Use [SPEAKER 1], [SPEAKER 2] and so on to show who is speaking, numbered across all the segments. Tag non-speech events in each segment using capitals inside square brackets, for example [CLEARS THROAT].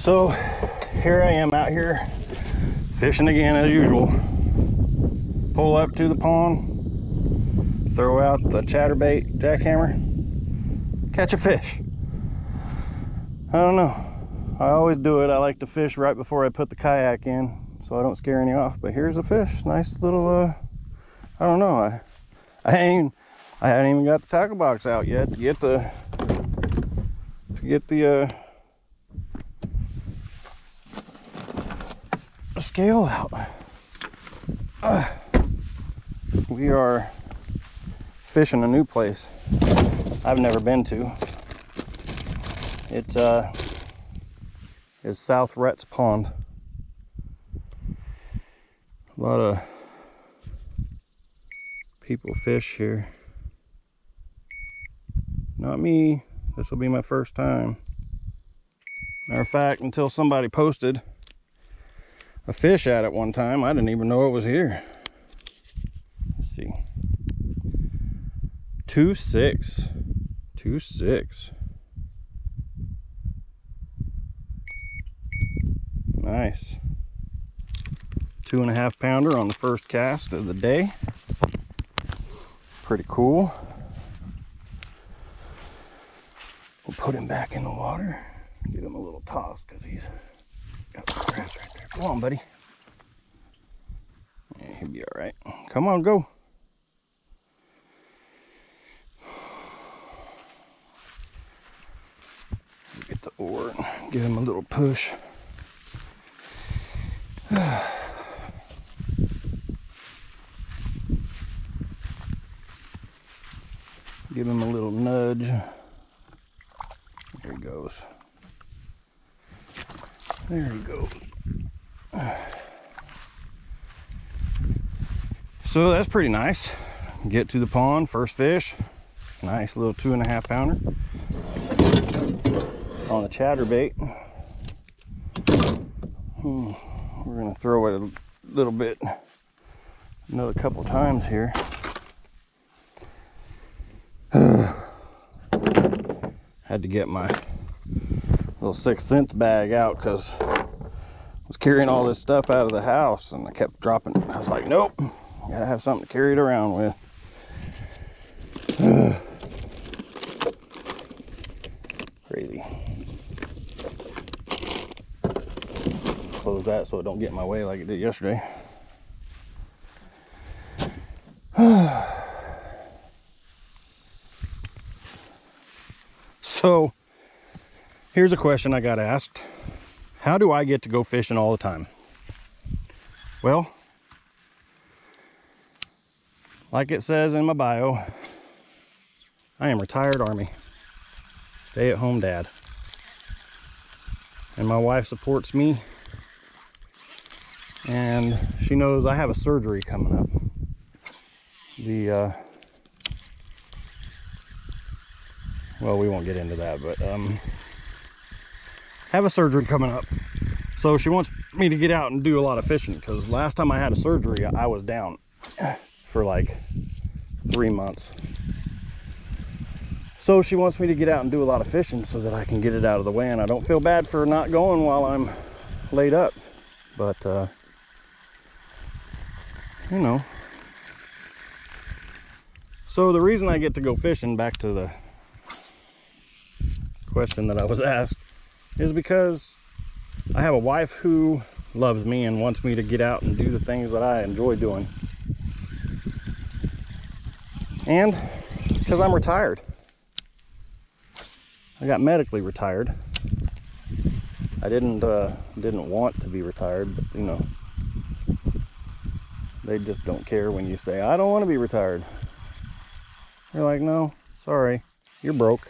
[SPEAKER 1] So here I am out here fishing again as usual. Pull up to the pond, throw out the chatterbait jackhammer, catch a fish. I don't know. I always do it. I like to fish right before I put the kayak in so I don't scare any off. But here's a fish. Nice little, uh, I don't know. I, I ain't, I haven't even got the tackle box out yet to get the, to get the, uh, the scale out. Uh, we are fishing a new place I've never been to. It's, uh, is South Retz Pond. A lot of people fish here. Not me. This will be my first time. Matter of fact, until somebody posted a fish at it one time, I didn't even know it was here. Let's see. Two six. Two six. Nice. Two and a half pounder on the first cast of the day. Pretty cool. We'll put him back in the water. Give him a little toss because he's got the grass right. Come on, buddy. Yeah, he'll be all right. Come on, go. Get the oar and give him a little push. [SIGHS] Give him a little nudge. There he goes. There he goes. So that's pretty nice. Get to the pond, first fish. Nice little two and a half pounder on the chatterbait. Hmm. We're gonna throw it a little bit, another couple times here. [SIGHS] Had to get my little 6th Sense bag out because was carrying all this stuff out of the house and I kept dropping. it. I was like, nope, gotta have something to carry it around with. [SIGHS] Crazy. Close that so it don't get in my way like it did yesterday. [SIGHS] so, here's a question I got asked. How do I get to go fishing all the time? Well, like it says in my bio, I am retired Army. Stay at home dad. And my wife supports me. And she knows I have a surgery coming up. The, uh, well, we won't get into that, but, um, have a surgery coming up. So she wants me to get out and do a lot of fishing because last time I had a surgery, I was down for like three months. So she wants me to get out and do a lot of fishing so that I can get it out of the way and I don't feel bad for not going while I'm laid up. But, uh, you know. So the reason I get to go fishing, back to the question that I was asked, is because I have a wife who loves me and wants me to get out and do the things that I enjoy doing. And because I'm retired. I got medically retired. I didn't uh, didn't want to be retired, but you know, they just don't care when you say, I don't want to be retired. They're like, no, sorry, you're broke.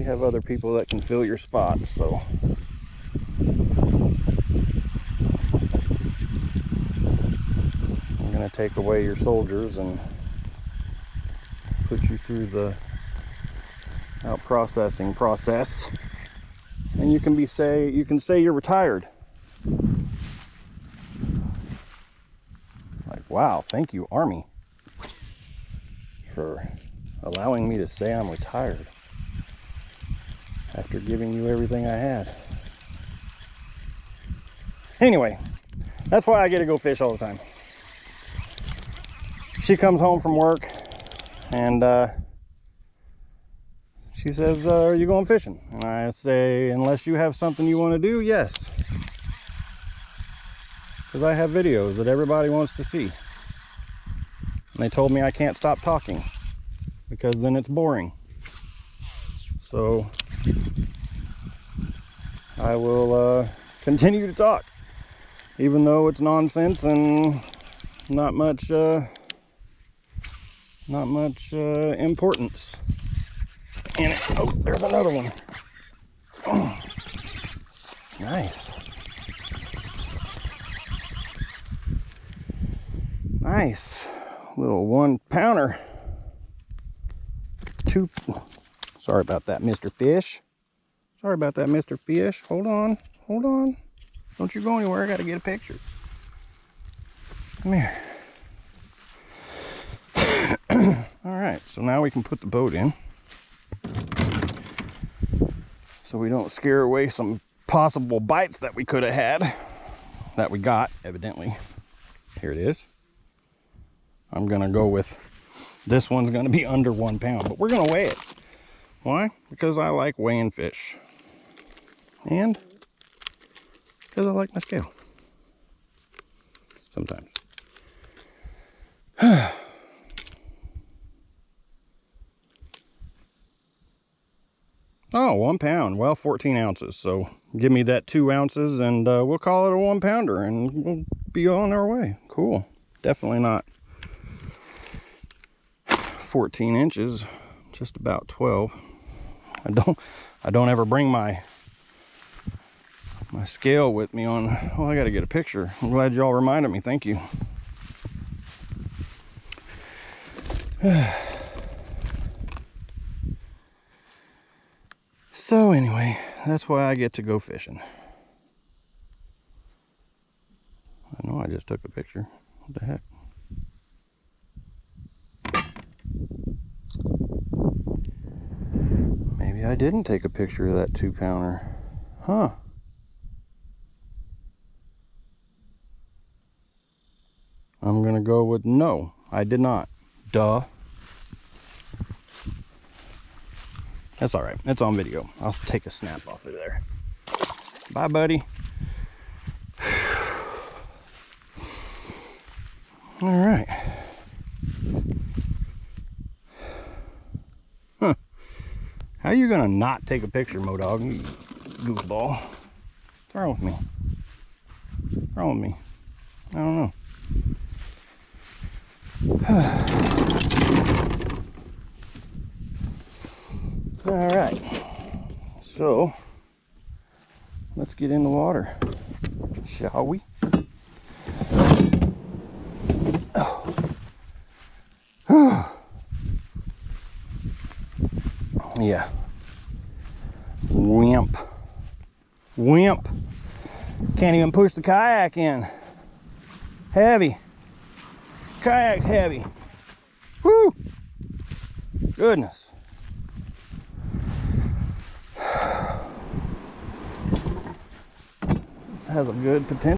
[SPEAKER 1] We have other people that can fill your spot, so. I'm gonna take away your soldiers and put you through the out processing process. And you can be say you can say you're retired. Like wow thank you army for allowing me to say i'm retired after giving you everything I had. Anyway, that's why I get to go fish all the time. She comes home from work and uh, she says, uh, Are you going fishing? And I say, Unless you have something you want to do, yes. Because I have videos that everybody wants to see. And they told me I can't stop talking because then it's boring. So I will uh, continue to talk, even though it's nonsense and not much, uh, not much uh, importance in it. Oh, there's another one. Oh, [CLEARS THROAT] nice. Nice little one pounder. Two. Sorry about that, Mr. Fish. Sorry about that, Mr. Fish. Hold on. Hold on. Don't you go anywhere. I got to get a picture. Come here. [COUGHS] All right, so now we can put the boat in. So we don't scare away some possible bites that we could have had. That we got, evidently. Here it is. I'm gonna go with this one's gonna be under one pound, but we're gonna weigh it. Why? Because I like weighing fish. And because I like my scale. Sometimes. [SIGHS] oh, one pound. Well, 14 ounces. So give me that two ounces and uh, we'll call it a one pounder and we'll be on our way. Cool. Definitely not 14 inches, just about 12. I don't I don't ever bring my my scale with me on well I gotta get a picture. I'm glad y'all reminded me, thank you. [SIGHS] so anyway, that's why I get to go fishing. I know I just took a picture. What the heck? Maybe I didn't take a picture of that two pounder. Huh. I'm going to go with no, I did not. Duh. That's all right. It's on video. I'll take a snap off of there. Bye, buddy. [SIGHS] All right. Huh. How you gonna not take a picture, Modog? You goofball. Wrong with me? Wrong with me? I don't know. [SIGHS] All right. So, let's get in the water, shall we? Oh. [SIGHS] yeah. Wimp. Wimp. Can't even push the kayak in. Heavy. Kayak heavy. Whoo! Goodness. This has a good potential.